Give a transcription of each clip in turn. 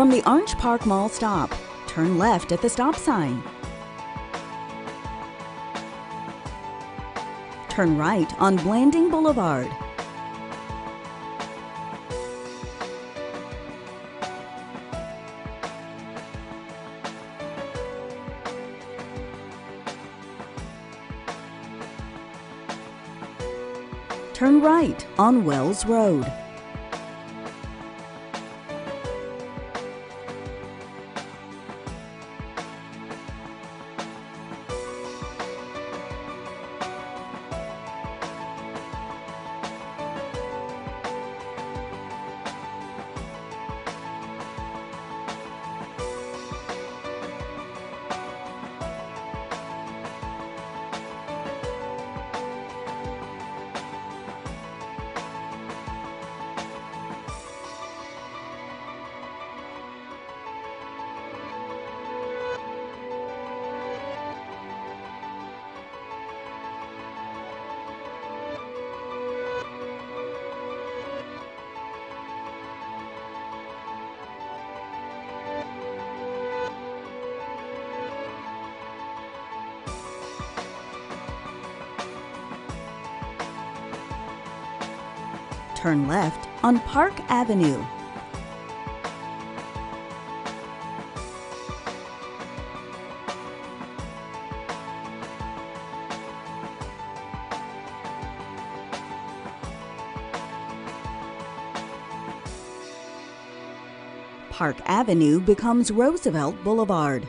From the Orange Park Mall stop, turn left at the stop sign. Turn right on Blanding Boulevard. Turn right on Wells Road. Turn left on Park Avenue. Park Avenue becomes Roosevelt Boulevard.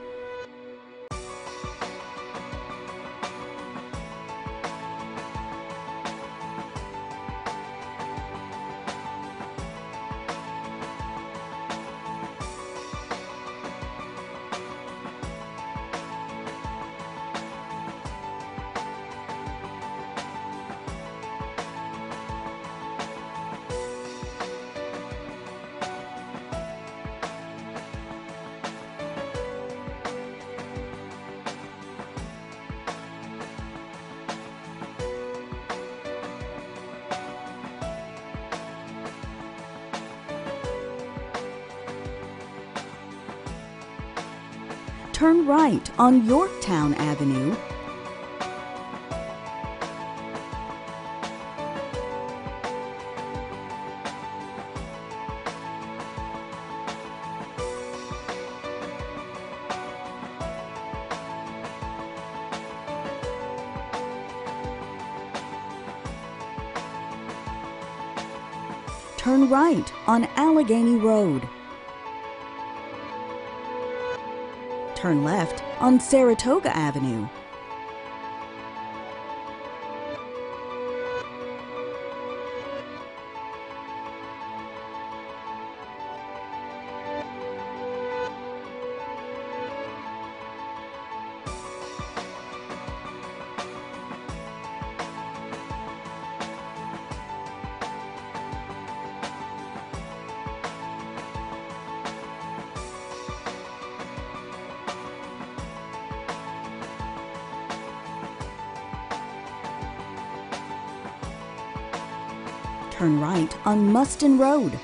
Turn right on Yorktown Avenue. Turn right on Allegheny Road. Turn left on Saratoga Avenue. Turn right on Mustin Road.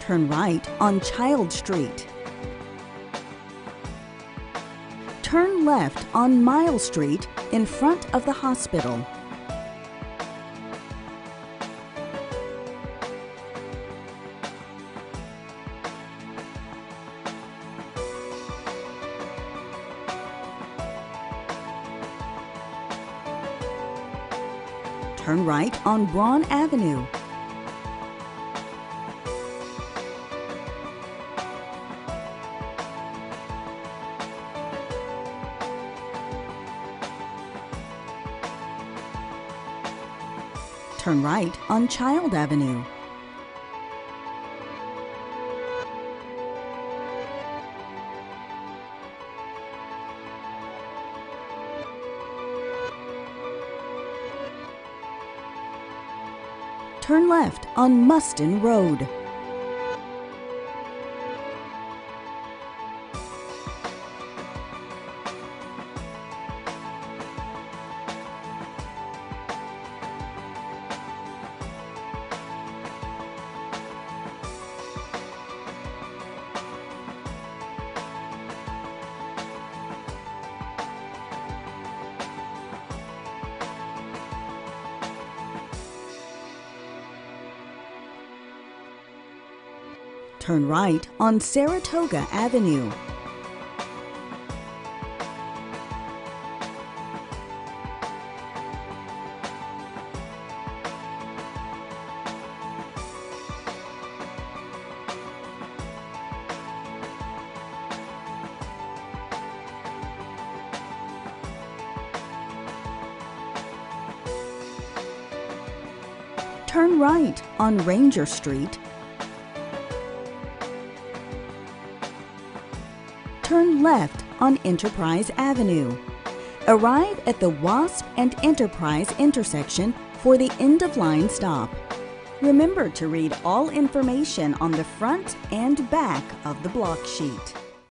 Turn right on Child Street. Turn left on Mile Street in front of the hospital. Turn right on Braun Avenue. Turn right on Child Avenue. Turn left on Mustin Road. Turn right on Saratoga Avenue. Turn right on Ranger Street. Turn left on Enterprise Avenue. Arrive at the Wasp and Enterprise intersection for the end of line stop. Remember to read all information on the front and back of the block sheet.